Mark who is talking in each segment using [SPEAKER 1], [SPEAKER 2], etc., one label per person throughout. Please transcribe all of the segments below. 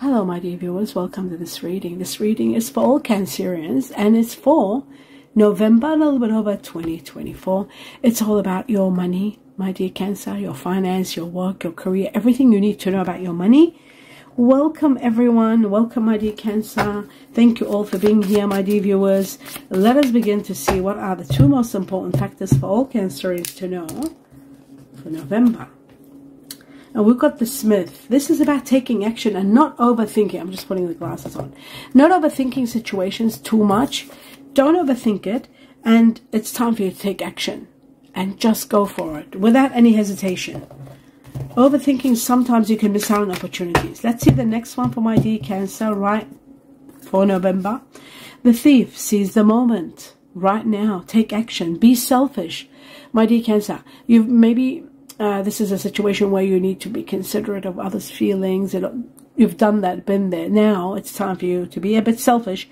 [SPEAKER 1] Hello, my dear viewers. Welcome to this reading. This reading is for all Cancerians and it's for November, a little bit over 2024. It's all about your money, my dear Cancer, your finance, your work, your career, everything you need to know about your money. Welcome, everyone. Welcome, my dear Cancer. Thank you all for being here, my dear viewers. Let us begin to see what are the two most important factors for all Cancerians to know for November. And we've got the Smith. This is about taking action and not overthinking. I'm just putting the glasses on. Not overthinking situations too much. Don't overthink it. And it's time for you to take action. And just go for it without any hesitation. Overthinking, sometimes you can miss out on opportunities. Let's see the next one for my dear Cancer, right? For November. The thief seize the moment right now. Take action. Be selfish. My dear Cancer, you've maybe uh, this is a situation where you need to be considerate of others' feelings. And you've done that, been there. Now it's time for you to be a bit selfish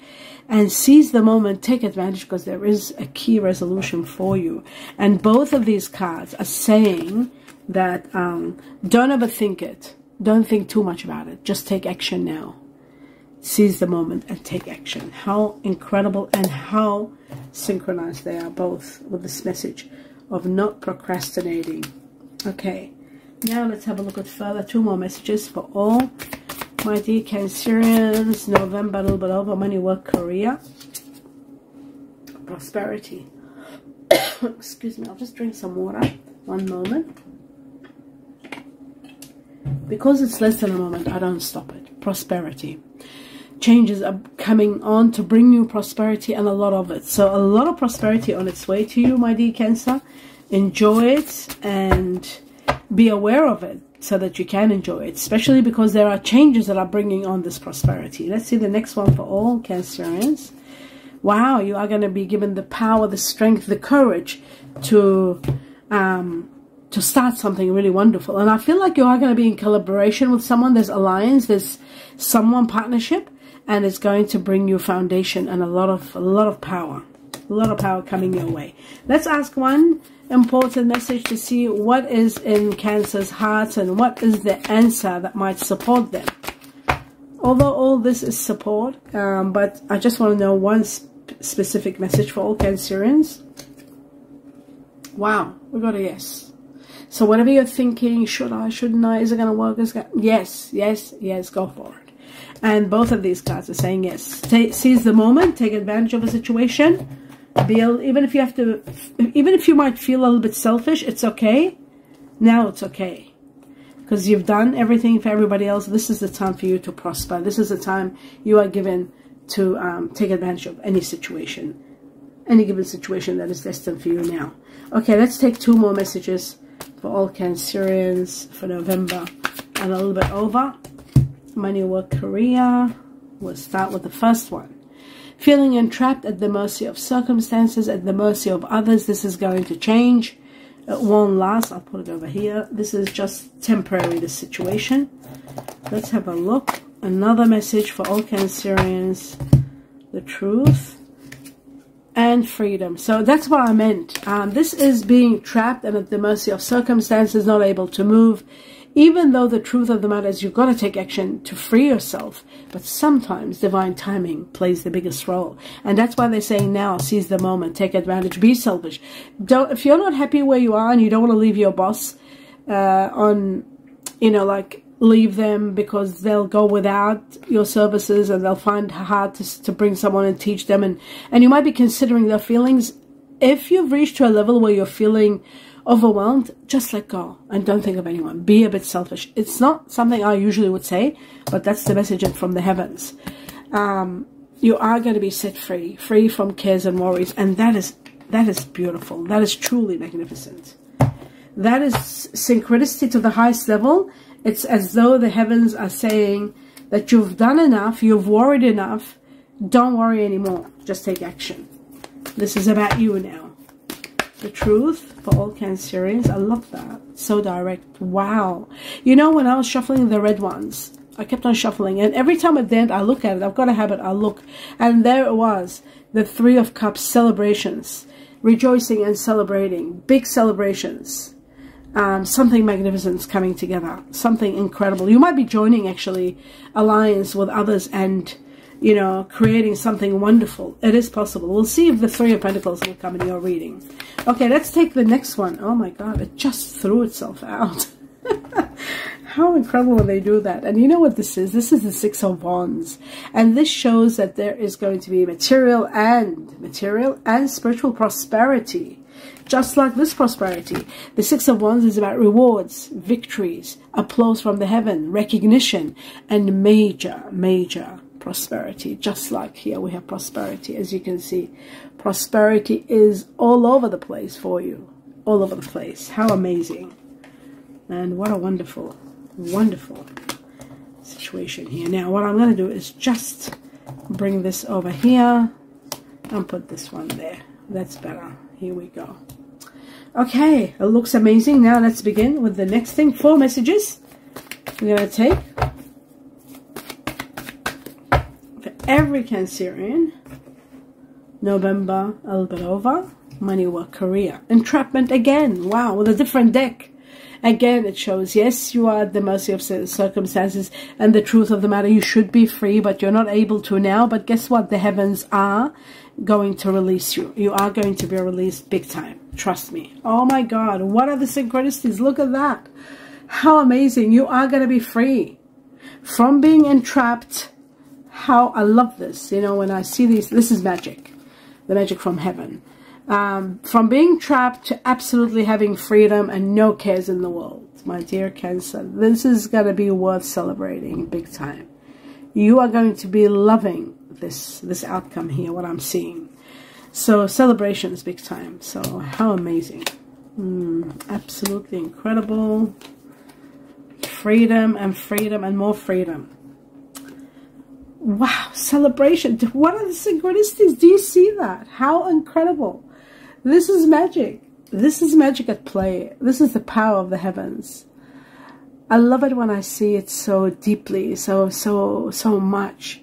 [SPEAKER 1] and seize the moment, take advantage because there is a key resolution for you. And both of these cards are saying that um, don't overthink it. Don't think too much about it. Just take action now. Seize the moment and take action. How incredible and how synchronized they are both with this message of not procrastinating. Okay, now let's have a look at further two more messages for all my dear Cancerians. November, a little bit over money, work, career, prosperity. Excuse me, I'll just drink some water. One moment. Because it's less than a moment, I don't stop it. Prosperity. Changes are coming on to bring you prosperity and a lot of it. So a lot of prosperity on its way to you, my dear Cancer enjoy it and be aware of it so that you can enjoy it, especially because there are changes that are bringing on this prosperity. Let's see the next one for all Cancerians. Wow, you are going to be given the power, the strength, the courage to um, to start something really wonderful. And I feel like you are going to be in collaboration with someone. There's alliance, there's someone partnership, and it's going to bring you foundation and a lot of a lot of power, a lot of power coming your way. Let's ask one important message to see what is in Cancer's heart and what is the answer that might support them. Although all this is support, um, but I just want to know one sp specific message for all Cancerians. Wow, we got a yes. So whatever you're thinking, should I, shouldn't I, is it going to work? Is gonna, yes, yes, yes, go for it. And both of these cards are saying yes. Take, seize the moment, take advantage of a situation build even if you have to even if you might feel a little bit selfish it's okay. Now it's okay. Because you've done everything for everybody else. This is the time for you to prosper. This is the time you are given to um, take advantage of any situation any given situation that is destined for you now. Okay let's take two more messages for all cancerians for november and a little bit over. Money work career we'll start with the first one feeling entrapped at the mercy of circumstances, at the mercy of others. This is going to change. It won't last. I'll put it over here. This is just temporary, the situation. Let's have a look. Another message for all Cancerians. The truth and freedom. So that's what I meant. Um, this is being trapped and at the mercy of circumstances, not able to move even though the truth of the matter is you've got to take action to free yourself. But sometimes divine timing plays the biggest role. And that's why they're saying now, seize the moment, take advantage, be selfish. Don't, if you're not happy where you are and you don't want to leave your boss uh, on, you know, like leave them because they'll go without your services and they'll find hard to, to bring someone and teach them. And, and you might be considering their feelings. If you've reached to a level where you're feeling overwhelmed, just let go and don't think of anyone. Be a bit selfish. It's not something I usually would say, but that's the message from the heavens. Um, you are going to be set free, free from cares and worries, and that is that is beautiful. That is truly magnificent. That is synchronicity to the highest level. It's as though the heavens are saying that you've done enough, you've worried enough, don't worry anymore. Just take action. This is about you now the truth for all Cancerians. I love that. So direct. Wow. You know, when I was shuffling the red ones, I kept on shuffling. And every time at the end I look at it, I've got a habit, I look. And there it was. The Three of Cups celebrations. Rejoicing and celebrating. Big celebrations. Um, something magnificent is coming together, something incredible. You might be joining actually alliance with others and you know creating something wonderful. It is possible. We'll see if the Three of Pentacles will come in your reading. Okay, let's take the next one. Oh my God, it just threw itself out. How incredible when they do that. And you know what this is? This is the Six of Wands. And this shows that there is going to be material and material and spiritual prosperity. Just like this prosperity. The Six of Wands is about rewards, victories, applause from the heaven, recognition, and major, major prosperity. Just like here we have prosperity. As you can see, prosperity is all over the place for you. All over the place. How amazing. And what a wonderful wonderful situation here. Now what I'm going to do is just bring this over here and put this one there. That's better. Here we go. Okay, it looks amazing. Now let's begin with the next thing. Four messages we're going to take for every Cancerian. November, a little bit over. Money, work, career. Entrapment again. Wow, with a different deck. Again, it shows, yes, you are at the mercy of circumstances and the truth of the matter. You should be free, but you're not able to now. But guess what? The heavens are going to release you. You are going to be released big time. Trust me. Oh my God. What are the synchronicities? Look at that. How amazing. You are going to be free from being entrapped. How I love this. You know, when I see these, this is magic. The magic from heaven um, from being trapped to absolutely having freedom and no cares in the world. My dear Cancer, this is going to be worth celebrating big time. You are going to be loving this, this outcome here, what I'm seeing. So celebrations big time. So how amazing. Mm, absolutely incredible. Freedom and freedom and more freedom. Wow, celebration. What are the synchronicities? Do you see that? How incredible. This is magic. This is magic at play. This is the power of the heavens. I love it when I see it so deeply, so, so, so much.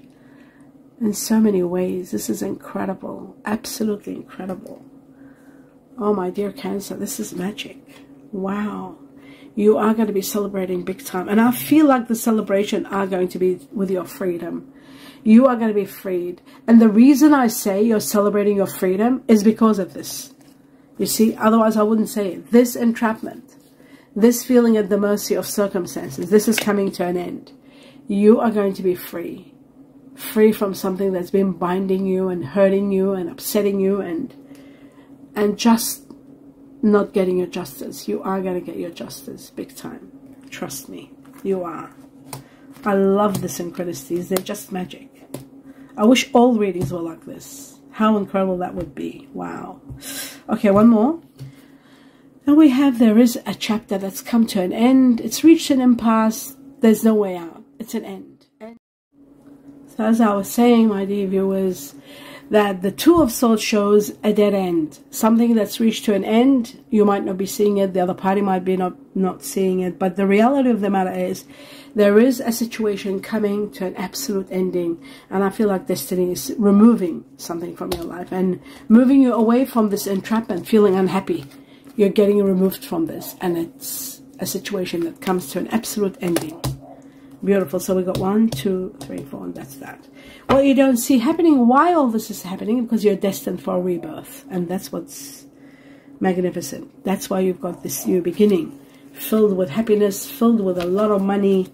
[SPEAKER 1] In so many ways. This is incredible. Absolutely incredible. Oh, my dear Cancer, this is magic. Wow. You are going to be celebrating big time. And I feel like the celebration are going to be with your freedom you are going to be freed. And the reason I say you're celebrating your freedom is because of this. You see, otherwise I wouldn't say it. This entrapment, this feeling at the mercy of circumstances, this is coming to an end. You are going to be free. Free from something that's been binding you and hurting you and upsetting you and and just not getting your justice. You are going to get your justice big time. Trust me. You are. I love the synchronicities. They're just magic. I wish all readings were like this. How incredible that would be. Wow. Okay, one more. And we have there is a chapter that's come to an end. It's reached an impasse. There's no way out. It's an end. So as I was saying, my dear viewers, that the Two of Swords shows a dead end. Something that's reached to an end, you might not be seeing it, the other party might be not, not seeing it, but the reality of the matter is there is a situation coming to an absolute ending and I feel like destiny is removing something from your life and moving you away from this entrapment, feeling unhappy. You're getting removed from this and it's a situation that comes to an absolute ending. Beautiful. So we got one, two, three, four, and that's that. What you don't see happening, why all this is happening, because you're destined for a rebirth. And that's what's magnificent. That's why you've got this new beginning filled with happiness, filled with a lot of money,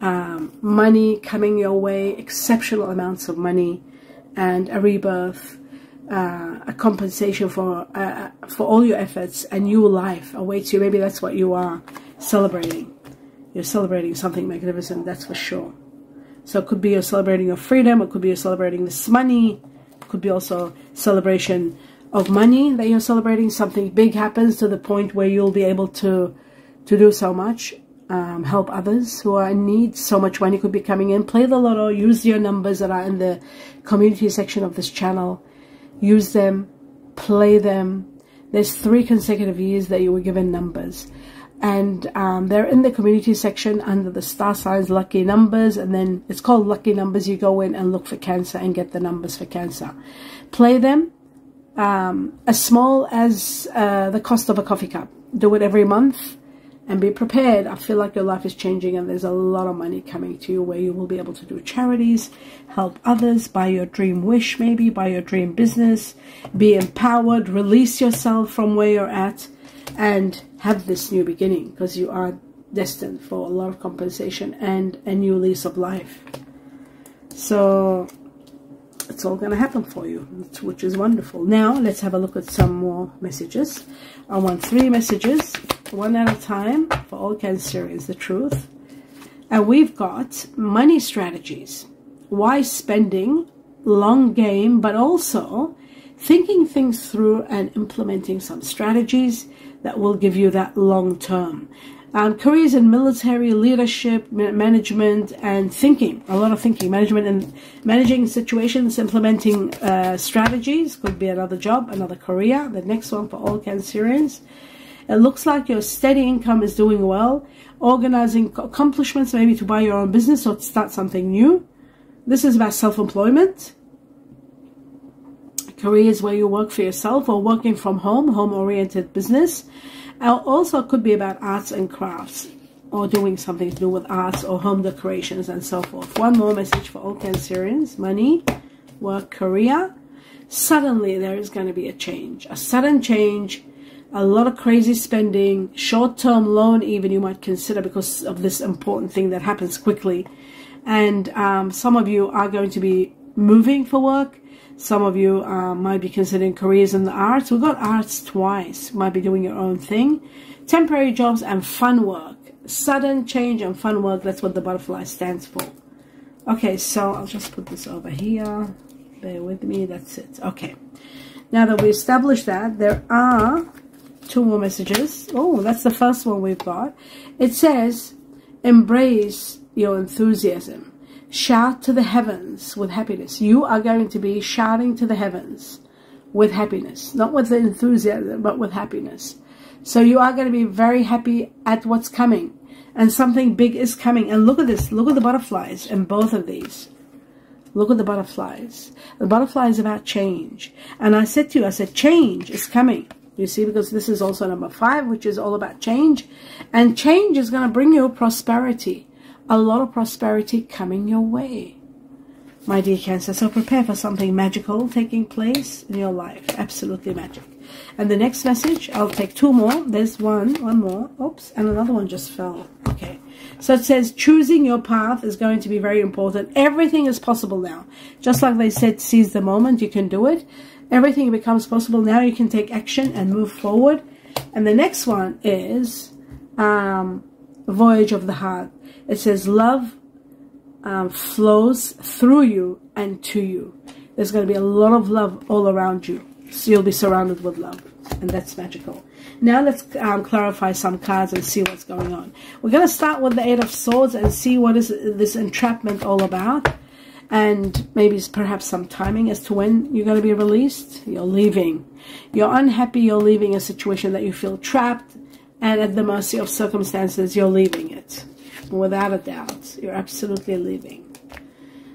[SPEAKER 1] um, money coming your way, exceptional amounts of money, and a rebirth, uh, a compensation for uh, for all your efforts, a new life awaits you. Maybe that's what you are celebrating. You're celebrating something magnificent, that's for sure. So it could be you're celebrating your freedom, it could be you're celebrating this money, it could be also celebration of money that you're celebrating. Something big happens to the point where you'll be able to to do so much, um, help others who are in need. So much money could be coming in. Play the lotto, use your numbers that are in the community section of this channel. Use them, play them. There's three consecutive years that you were given numbers. And um, they're in the community section under the star signs lucky numbers. And then it's called lucky numbers. You go in and look for cancer and get the numbers for cancer. Play them um, as small as uh, the cost of a coffee cup. Do it every month and be prepared. I feel like your life is changing and there's a lot of money coming to you where you will be able to do charities, help others, buy your dream wish, maybe buy your dream business, be empowered, release yourself from where you're at, and have this new beginning because you are destined for a lot of compensation and a new lease of life. So it's all going to happen for you, which is wonderful. Now, let's have a look at some more messages. I want three messages, one at a time, for all Cancerians, the truth. And we've got money strategies, wise spending, long game, but also thinking things through and implementing some strategies that will give you that long term um, careers in military leadership, management, and thinking. A lot of thinking, management, and managing situations, implementing uh, strategies could be another job, another career. The next one for all Cancerians. It looks like your steady income is doing well. Organizing accomplishments, maybe to buy your own business or to start something new. This is about self-employment. Careers where you work for yourself or working from home, home-oriented business also could be about arts and crafts or doing something to do with arts or home decorations and so forth. One more message for all Cancerians. Money, work, career. Suddenly there is going to be a change. A sudden change. A lot of crazy spending. Short-term loan even you might consider because of this important thing that happens quickly. And um, some of you are going to be moving for work some of you uh, might be considering careers in the arts. We've got arts twice. Might be doing your own thing. Temporary jobs and fun work. Sudden change and fun work. That's what the butterfly stands for. Okay, so I'll just put this over here. Bear with me. That's it. Okay. Now that we established that, there are two more messages. Oh, that's the first one we've got. It says, embrace your enthusiasm. Shout to the heavens with happiness. You are going to be shouting to the heavens with happiness, not with enthusiasm, but with happiness. So you are going to be very happy at what's coming and something big is coming. And look at this. Look at the butterflies in both of these. Look at the butterflies. The butterfly is about change. And I said to you, I said, change is coming. You see, because this is also number five, which is all about change. And change is going to bring you prosperity a lot of prosperity coming your way. My dear Cancer, so prepare for something magical taking place in your life. Absolutely magic. And the next message, I'll take two more. There's one, one more. Oops, and another one just fell. Okay. So it says choosing your path is going to be very important. Everything is possible now. Just like they said, seize the moment, you can do it. Everything becomes possible. Now you can take action and move forward. And the next one is um, Voyage of the Heart. It says love um, flows through you and to you. There's going to be a lot of love all around you. So you'll be surrounded with love. And that's magical. Now let's um, clarify some cards and see what's going on. We're going to start with the Eight of Swords and see what is this entrapment all about. And maybe it's perhaps some timing as to when you're going to be released. You're leaving. You're unhappy. You're leaving a situation that you feel trapped and at the mercy of circumstances. You're leaving it without a doubt. You're absolutely leaving.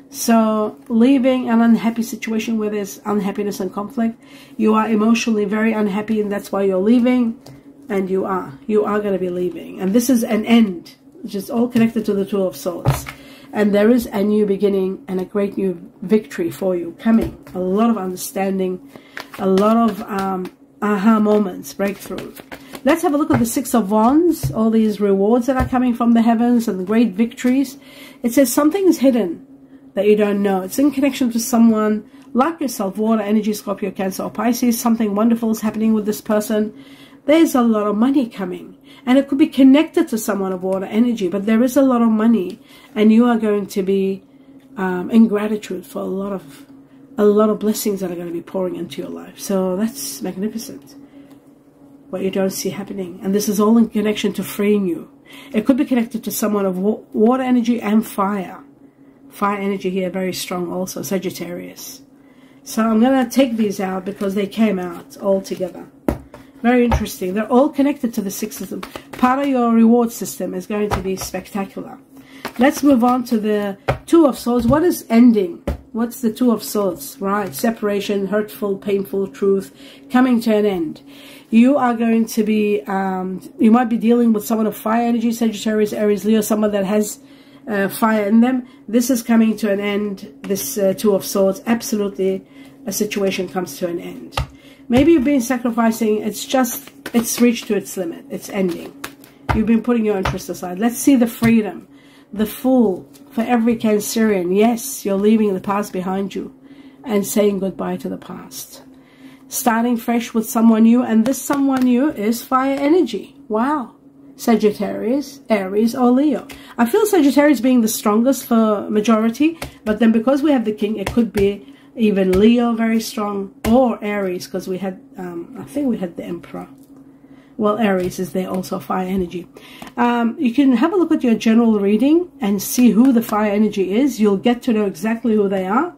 [SPEAKER 1] So, leaving an unhappy situation where there's unhappiness and conflict, you are emotionally very unhappy, and that's why you're leaving. And you are. You are going to be leaving. And this is an end, which is all connected to the Two of Swords. And there is a new beginning and a great new victory for you coming. A lot of understanding, a lot of um, aha moments, breakthrough. Let's have a look at the Six of Wands, all these rewards that are coming from the heavens and the great victories. It says something is hidden that you don't know. It's in connection to someone like yourself, water, energy, Scorpio, Cancer, or Pisces. Something wonderful is happening with this person. There's a lot of money coming. And it could be connected to someone of water energy, but there is a lot of money. And you are going to be um, in gratitude for a lot of a lot of blessings that are going to be pouring into your life. So that's magnificent what you don't see happening. And this is all in connection to freeing you. It could be connected to someone of water energy and fire. Fire energy here very strong also, Sagittarius. So I'm going to take these out because they came out all together. Very interesting. They're all connected to the six system. Part of your reward system is going to be spectacular. Let's move on to the Two of Swords. What is ending? What's the Two of Swords? Right, separation, hurtful, painful truth, coming to an end. You are going to be, um, you might be dealing with someone of fire energy, Sagittarius, Aries, Leo, someone that has uh, fire in them. This is coming to an end, this uh, Two of Swords. Absolutely, a situation comes to an end. Maybe you've been sacrificing, it's just, it's reached to its limit, it's ending. You've been putting your interests aside. Let's see the freedom, the Fool, for every Cancerian. Yes, you're leaving the past behind you and saying goodbye to the past starting fresh with someone new, and this someone new is fire energy. Wow. Sagittarius, Aries, or Leo. I feel Sagittarius being the strongest for majority, but then because we have the king, it could be even Leo very strong, or Aries, because we had, um, I think we had the Emperor. Well, Aries is there also fire energy. Um, you can have a look at your general reading and see who the fire energy is. You'll get to know exactly who they are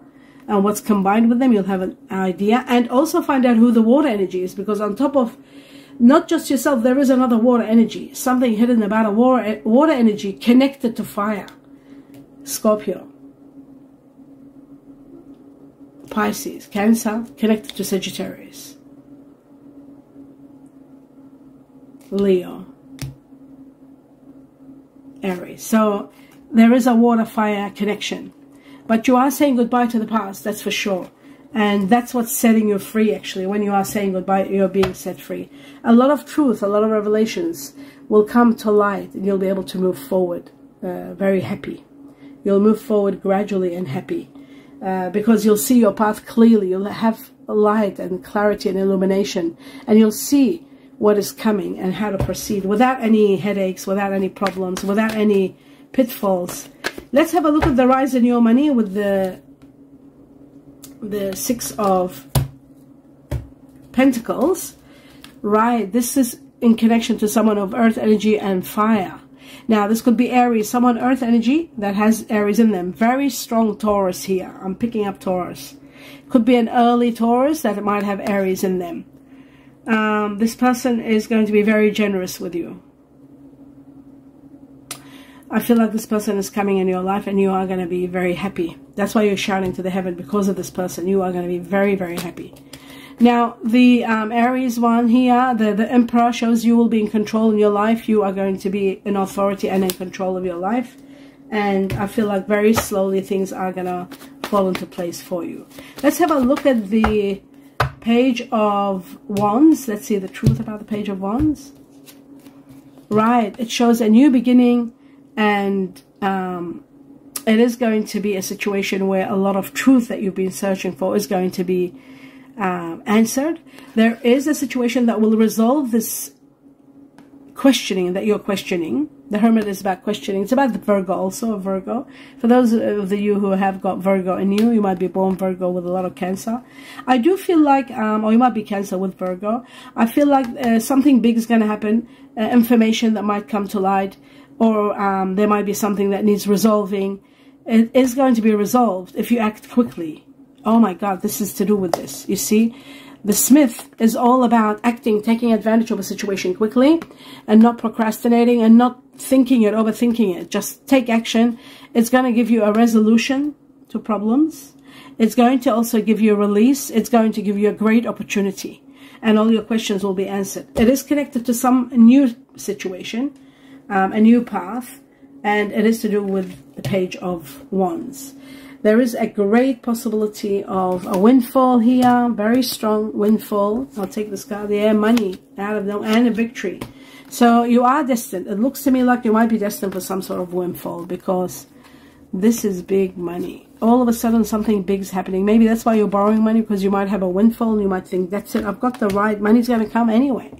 [SPEAKER 1] and what's combined with them, you'll have an idea. And also find out who the water energy is, because on top of not just yourself, there is another water energy, something hidden about a water, water energy connected to fire. Scorpio. Pisces, Cancer, connected to Sagittarius. Leo. Aries. So there is a water fire connection. But you are saying goodbye to the past, that's for sure. And that's what's setting you free, actually. When you are saying goodbye, you're being set free. A lot of truth, a lot of revelations will come to light, and you'll be able to move forward uh, very happy. You'll move forward gradually and happy. Uh, because you'll see your path clearly. You'll have light and clarity and illumination. And you'll see what is coming and how to proceed without any headaches, without any problems, without any pitfalls. Let's have a look at the rise in your money with the the six of pentacles. Right this is in connection to someone of earth energy and fire. Now this could be aries. Someone earth energy that has aries in them. Very strong taurus here. I'm picking up taurus. Could be an early taurus that might have aries in them. Um, this person is going to be very generous with you I feel like this person is coming in your life and you are going to be very happy. That's why you're shouting to the heaven because of this person. You are going to be very, very happy. Now, the um, Aries one here, the, the Emperor shows you will be in control in your life. You are going to be in authority and in control of your life. And I feel like very slowly things are going to fall into place for you. Let's have a look at the Page of Wands. Let's see the truth about the Page of Wands. Right, it shows a new beginning, and um, it is going to be a situation where a lot of truth that you've been searching for is going to be um, answered. There is a situation that will resolve this questioning that you're questioning. The Hermit is about questioning. It's about the Virgo also, Virgo. For those of you who have got Virgo in you, you might be born Virgo with a lot of Cancer. I do feel like, um, or you might be Cancer with Virgo. I feel like uh, something big is going to happen, uh, information that might come to light or um, there might be something that needs resolving. It is going to be resolved if you act quickly. Oh my God, this is to do with this. You see, the Smith is all about acting, taking advantage of a situation quickly and not procrastinating and not thinking it, overthinking it. Just take action. It's going to give you a resolution to problems. It's going to also give you a release. It's going to give you a great opportunity and all your questions will be answered. It is connected to some new situation um, a new path, and it is to do with the Page of Wands. There is a great possibility of a windfall here, very strong windfall. I'll take this card there, money out of them, and a victory. So you are destined. It looks to me like you might be destined for some sort of windfall because this is big money. All of a sudden something big is happening. Maybe that's why you're borrowing money because you might have a windfall and you might think, that's it, I've got the right, money's going to come anyway.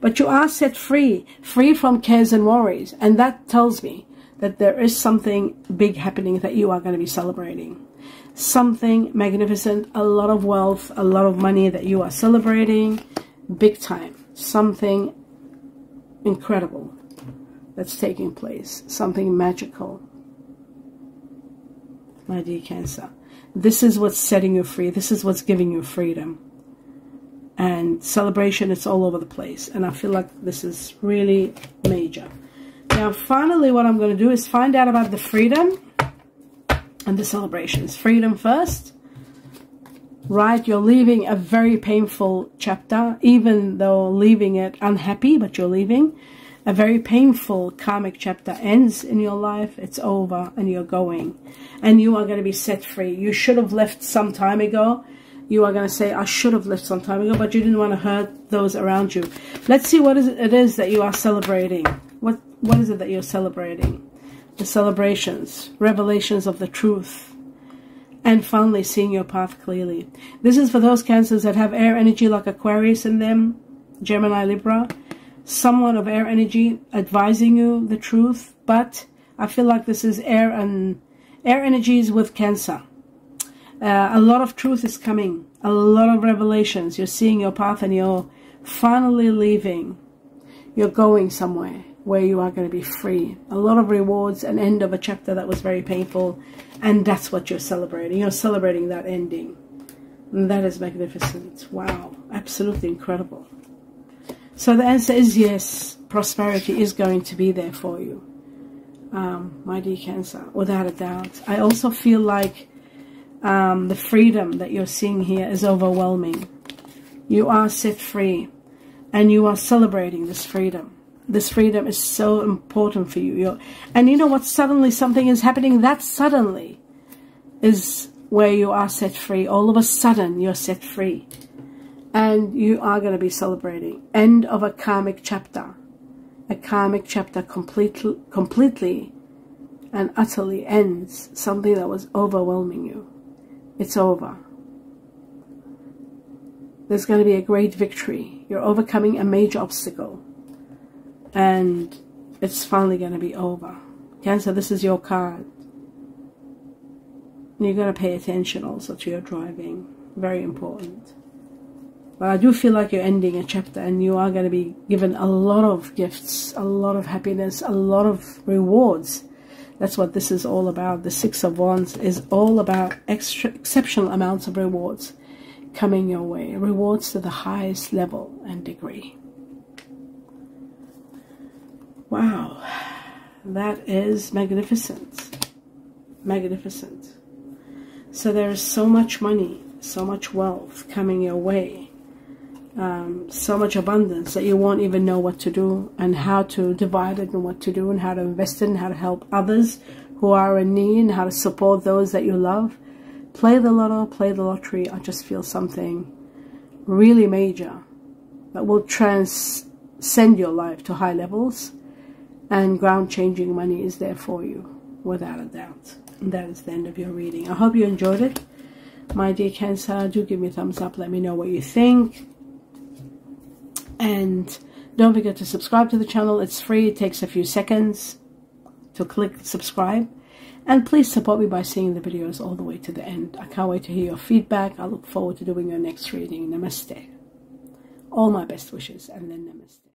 [SPEAKER 1] But you are set free, free from cares and worries. And that tells me that there is something big happening that you are going to be celebrating. Something magnificent, a lot of wealth, a lot of money that you are celebrating, big time. Something incredible that's taking place, something magical. My dear Cancer, this is what's setting you free. This is what's giving you freedom and celebration it's all over the place and I feel like this is really major now finally what I'm going to do is find out about the freedom and the celebrations freedom first right? You're leaving a very painful chapter, even though leaving it unhappy, but you're leaving. A very painful karmic chapter ends in your life. It's over and you're going. And you are going to be set free. You should have left some time ago. You are going to say, I should have lived some time ago, but you didn't want to hurt those around you. Let's see what it is that you are celebrating. What What is it that you're celebrating? The celebrations, revelations of the truth and finally seeing your path clearly. This is for those cancers that have air energy like Aquarius in them, Gemini, Libra. Someone of air energy advising you the truth, but I feel like this is air and air energies with Cancer. Uh, a lot of truth is coming, a lot of revelations. You're seeing your path and you're finally leaving. You're going somewhere where you are going to be free. A lot of rewards, an end of a chapter that was very painful, and that's what you're celebrating. You're celebrating that ending. And that is magnificent. Wow, absolutely incredible. So the answer is yes, prosperity is going to be there for you, um, my dear Cancer, without a doubt. I also feel like um, the freedom that you're seeing here is overwhelming. You are set free, and you are celebrating this freedom this freedom is so important for you. You're, and you know what? Suddenly something is happening. That suddenly is where you are set free. All of a sudden you're set free. And you are going to be celebrating. End of a karmic chapter. A karmic chapter completely, completely and utterly ends something that was overwhelming you. It's over. There's going to be a great victory. You're overcoming a major obstacle and it's finally going to be over. Cancer, this is your card. You're going to pay attention also to your driving. Very important. But I do feel like you're ending a chapter and you are going to be given a lot of gifts, a lot of happiness, a lot of rewards. That's what this is all about. The Six of Wands is all about extra, exceptional amounts of rewards coming your way. Rewards to the highest level and degree. Wow, that is magnificent. Magnificent. So there is so much money, so much wealth coming your way, um, so much abundance that you won't even know what to do and how to divide it and what to do and how to invest it and how to help others who are in need and how to support those that you love. Play the lotto, play the lottery. I just feel something really major that will transcend your life to high levels and ground changing money is there for you without a doubt. And that is the end of your reading. I hope you enjoyed it. My dear Cancer, do give me a thumbs up. Let me know what you think. And don't forget to subscribe to the channel. It's free. It takes a few seconds to click subscribe. And please support me by seeing the videos all the way to the end. I can't wait to hear your feedback. I look forward to doing your next reading. Namaste. All my best wishes and then namaste.